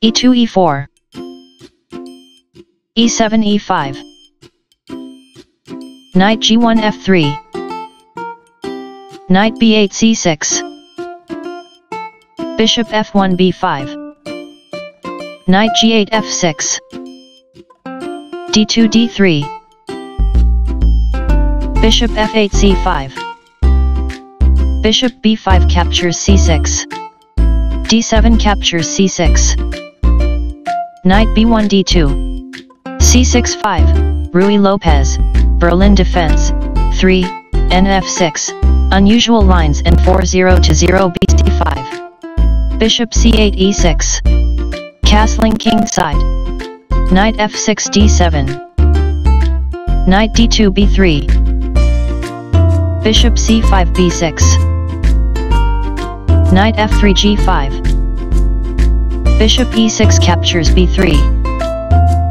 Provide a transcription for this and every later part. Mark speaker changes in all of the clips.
Speaker 1: e2 e4 e7 e5 Knight g1 f3 Knight b8 c6 Bishop f1 b5 Knight g8 f6 d2 d3 Bishop f8 c5 Bishop b5 captures c6 d7 captures c6 Knight b1 d2 c6 5 Ruy Lopez. Berlin Defense. 3 nf6 Unusual lines and 4 0 to 0 bc5 Bishop c8 e6 Castling king side Knight f6 d7 Knight d2 b3 Bishop c5 b6 Knight f3 g5 Bishop e6 captures b3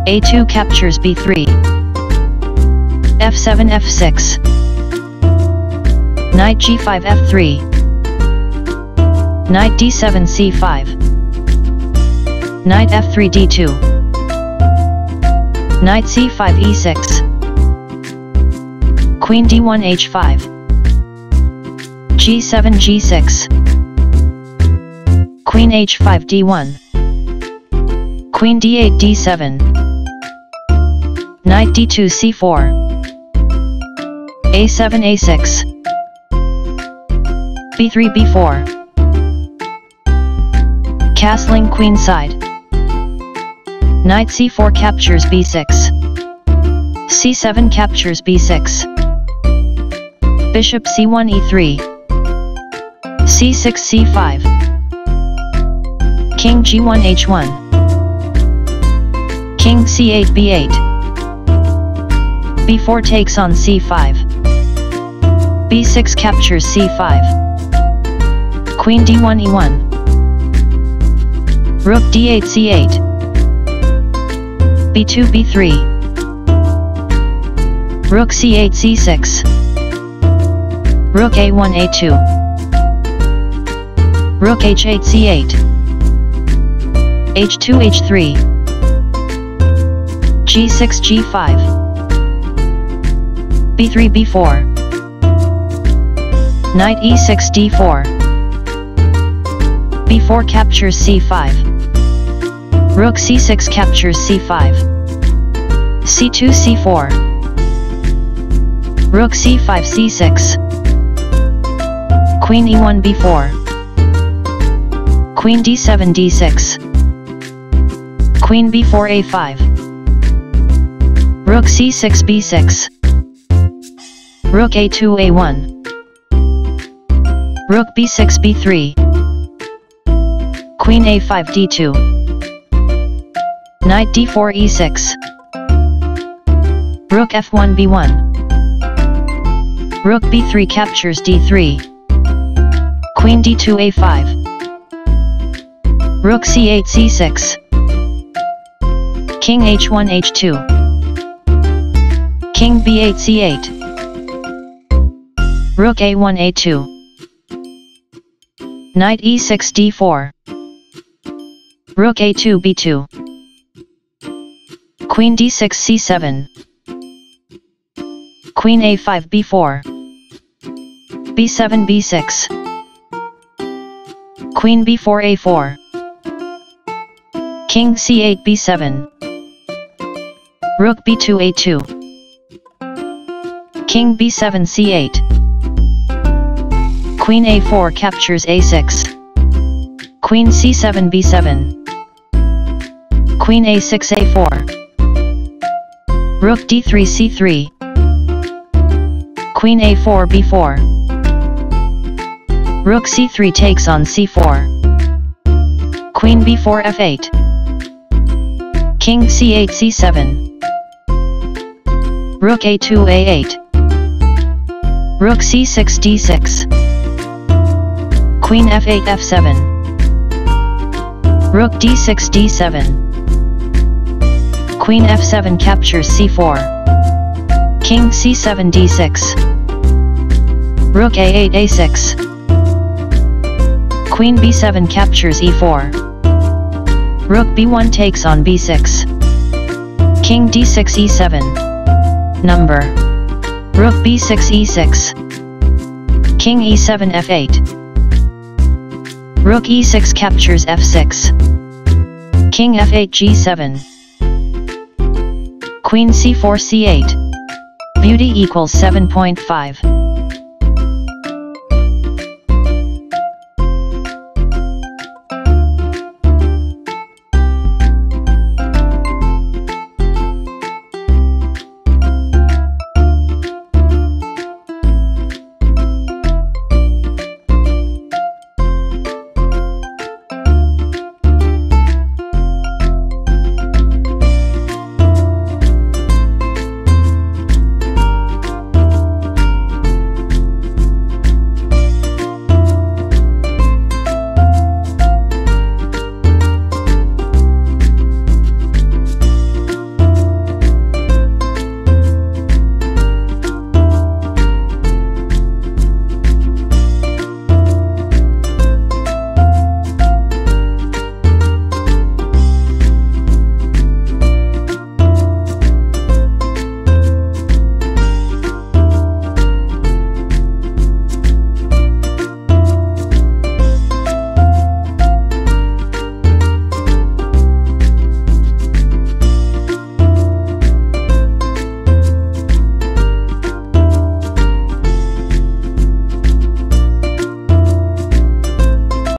Speaker 1: a2 captures b3 f7 f6 Knight g5 f3 Knight d7 c5 Knight f3 d2 Knight c5 e6 Queen d1 h5 g7 g6 Queen h5 d1 Queen d8 d7 Knight d2 c4 a7 a6 b3 b4 Castling queen side Knight c4 captures b6 c7 captures b6 Bishop c1 e3 c6 c5 King g1 h1 King c8 b8 b4 takes on c5 b6 captures c5 Queen d1 e1 Rook d8 c8 b2 b3 Rook c8 c6 Rook a1 a2 Rook h8 c8 h2 h3 g6 g5 b3 b4 Knight e6 d4 b4 captures c5 Rook c6 captures c5 c2 c4 Rook c5 c6 Queen e1 b4 Queen d7 d6 Queen b4 a5 Rook c6 b6 Rook a2 a1 Rook b6 b3 Queen a5 d2 Knight d4 e6 Rook f1 b1 Rook b3 captures d3 Queen d2 a5 Rook c8 c6 King h1 h2 King b8 c8 Rook a1 a2 Knight e6 d4 Rook a2 b2 Queen d6 c7 Queen a5 b4 b7 b6 Queen b4 a4 King c8 b7 Rook b2 a2 King b7 c8 Queen a4 captures a6 Queen c7 b7 Queen a6 a4 Rook d3 c3 Queen a4 b4 Rook c3 takes on c4 Queen b4 f8 King c8 c7 Rook a2 a8 Rook c6 d6 Queen f8 f7 Rook d6 d7 Queen f7 captures c4 King c7 d6 Rook a8 a6 Queen b7 captures e4 Rook b1 takes on b6. King d6 e7. Number. Rook b6 e6. King e7 f8. Rook e6 captures f6. King f8 g7. Queen c4 c8. Beauty equals 7.5.